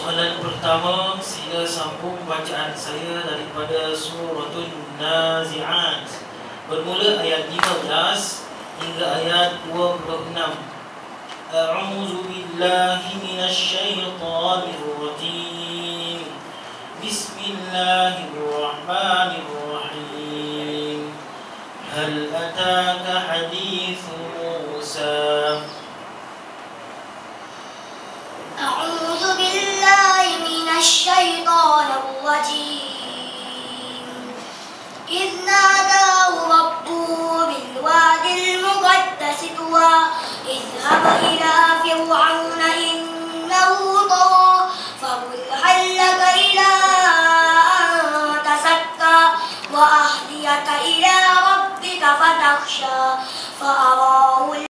soalan pertama sehingga sambung bacaan saya daripada suratul Naziat. Bermula ayat 15 hingga ayat 26 A'udzu billahi minasyaitonir rajim Bismillahirrahmanirrahim. Hal ataka hadithu Musa? A'udzu إلى ربك فتخشى فأراه